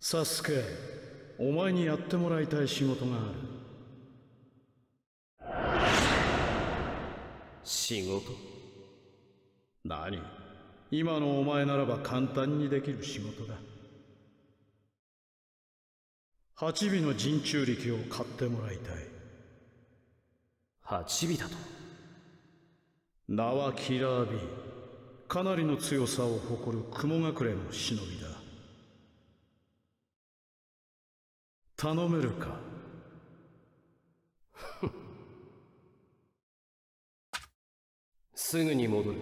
サスケ。お前にやってもらいたい仕事がある。仕事？何？今のお前ならば簡単にできる仕事だ。八尾の陣中力を買ってもらいたい。八尾だと？名はキラー B かなりの強さを誇る雲隠れの忍びだ頼めるか？すぐに戻る。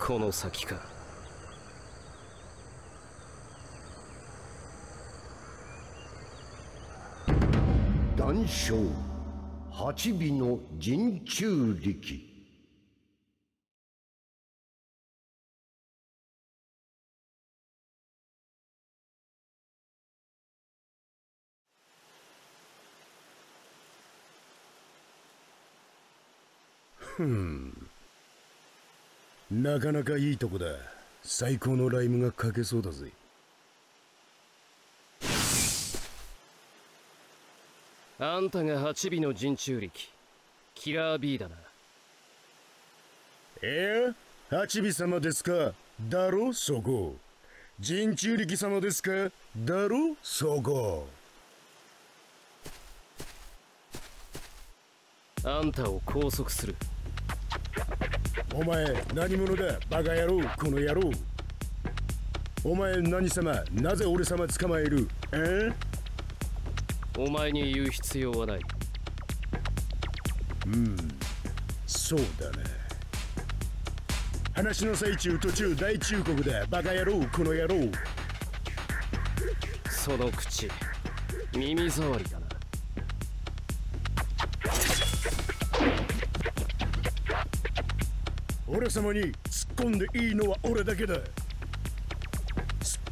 この先か。談笑八尾の陣中力。ふん。なかなかいいとこだ。最高のライムが書けそうだぜ。あんたが八尾の陣中力。キラー B だ。なええ？八尾様ですか？だろ？そこ陣中力様ですか？だろ？そこあんたを拘束する。お前何者だ？バカ野郎この野郎。お前何様？なぜ俺様捕まえる？え？お前に言う必要はない。うんそうだな話の最中途中大忠告だバカ野郎この野郎。その口耳障りだな。俺様に突っ込んでいいのは俺だけだ。突っ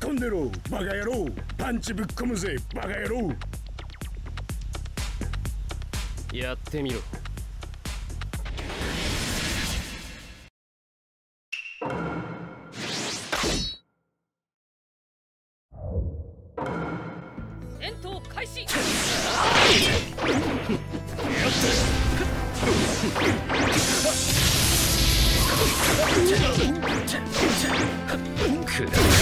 込んでろバカ野郎。パンチぶっ込むぜバカ野郎やってみろ。戦闘開始。くだ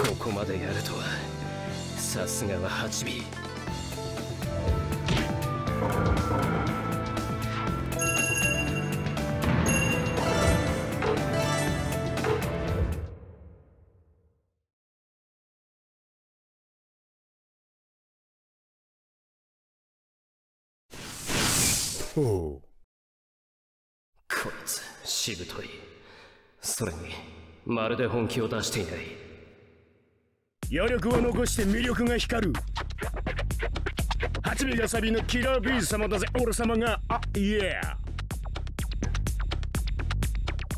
ここまでやるとは。さすがは八尾ほこいつしぶとい。それにまるで本気を出していない。う余力を残して魅力が光る。八尾がサビのキラービーズ様だぜ俺様が。あいや。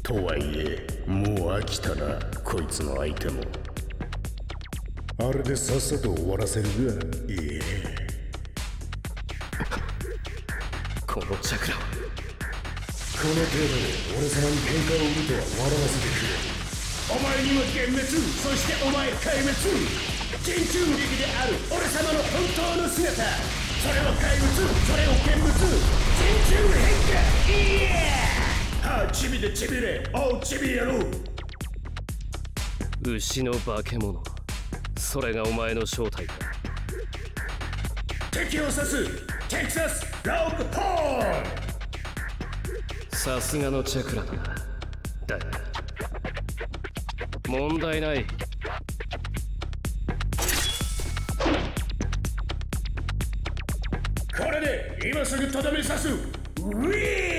とはいえもう飽きたなこいつの相手も。あれでさっさと終わらせるがいえこのチャクラは。この程度で俺様に喧嘩を売るとは笑わせてくれお前にも幻滅そしてお前壊滅人中力である。俺様の本当の姿それを怪物それを見物人中変化イエーはあチビでチビれ。おうチビ野郎。牛の化け物それがお前の正体か敵を指すテキサスロークホーンさすがのチェクラだ。なだが。問題ない。これで今すぐとどめ刺す。ウィー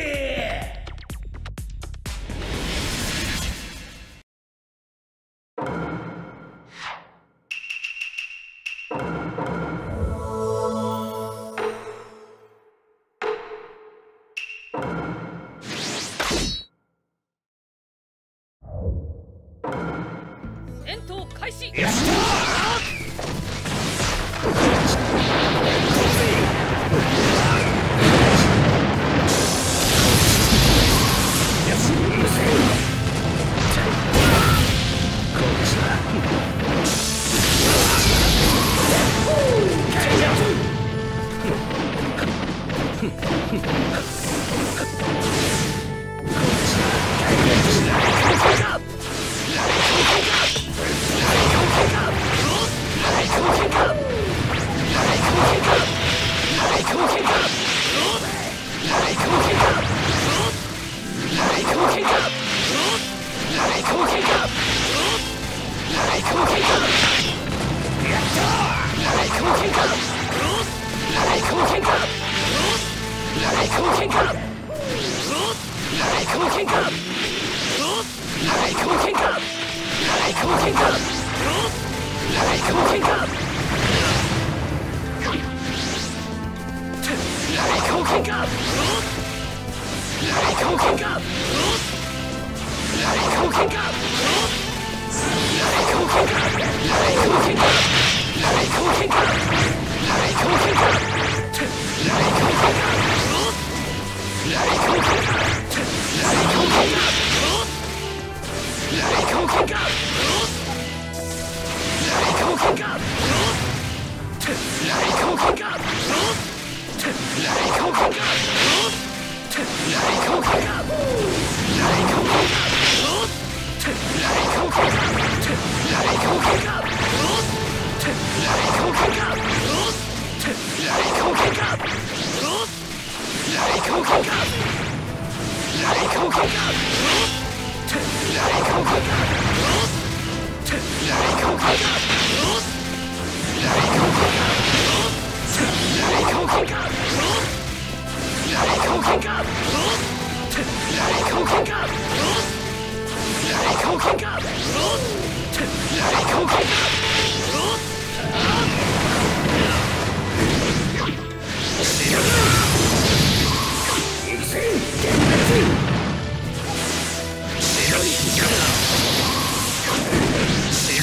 し闘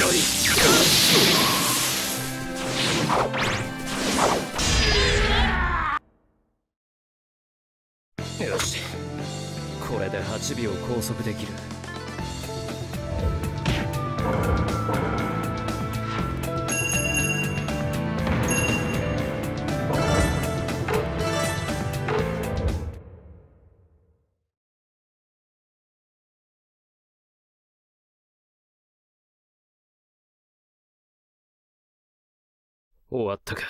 開始よし。これで8尾を拘束できる。終わったか。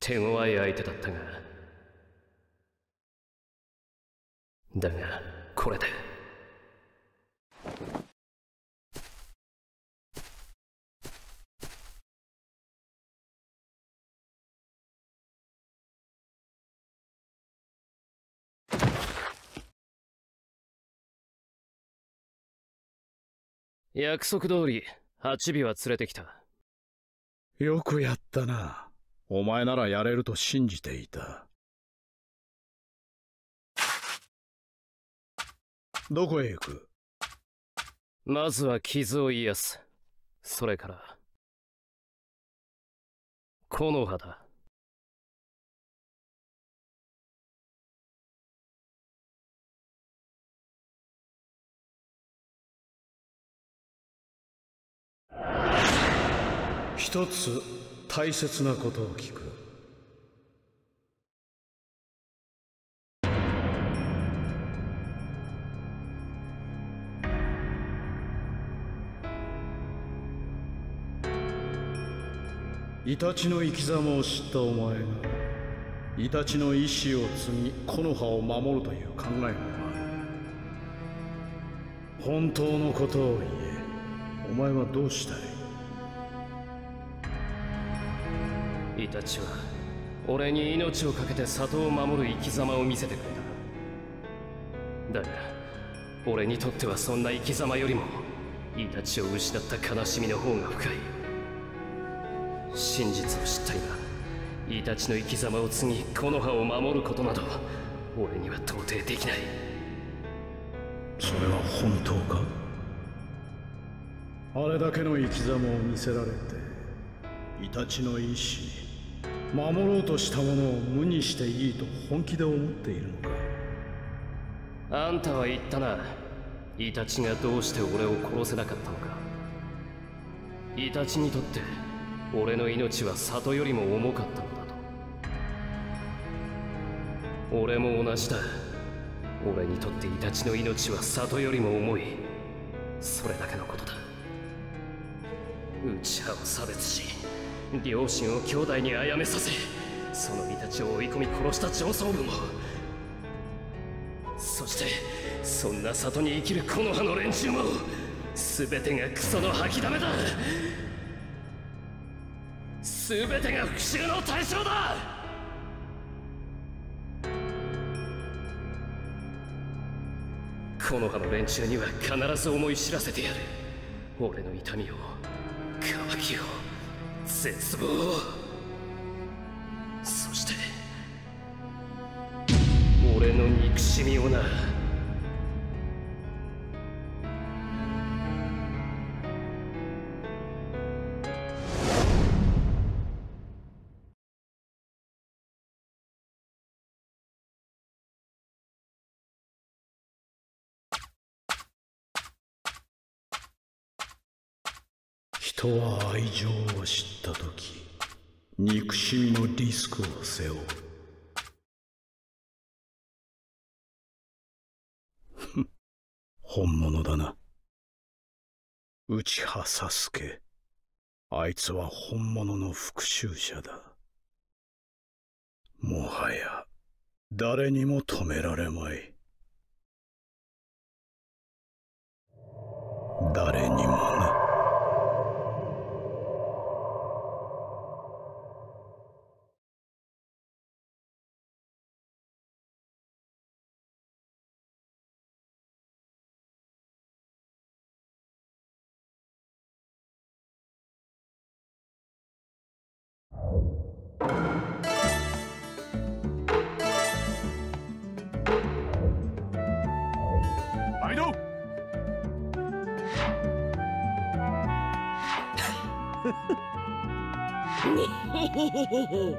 手強い相手だったが。だがこれで約束通り8尾は連れてきたよくやったな。お前ならやれると信じていた。どこへ行く？まずは傷を癒す。それから、木の葉だ。一つ大切なことを聞く。イタチの生き様を知ったお前がイタチの意志を継ぎ木の葉を守るという考え。もある本当のことを言えお前はどうした。いイタチは俺に命を懸けて里を守る生き様を見せてくれた。だが俺にとってはそんな生き様よりもイタチを失った悲しみの方が深い。真実を知った今イタチの生き様を継ぎ木の葉を守ることなど俺には到底できない。それは本当か？あれだけの生き様を見せられてイタチの意志守ろうとしたものを無にしていいと本気で思っているのか？あんたは言ったな。イタチがどうして俺を殺せなかったのか。イタチにとって俺の命は里よりも重かったのだと。俺も同じだ。俺にとってイタチの命は里よりも重い。それだけのことだ。内派を差別し両親を兄弟に殺めさせそのイタチを追い込み殺した上層部も。そしてそんな里に生きる木の葉の連中も全てがクソの吐きだめだ。全てが復讐の対象だ。木の葉の連中には必ず思い知らせてやる。俺の痛みを渇きを絶望を。そして俺の憎しみをな。人は愛情を知った時憎しみのリスクを背負う。本物だな。内葉サスケ。あいつは本物の復讐者だ。もはや誰にも止められまい。誰にも Hehehehe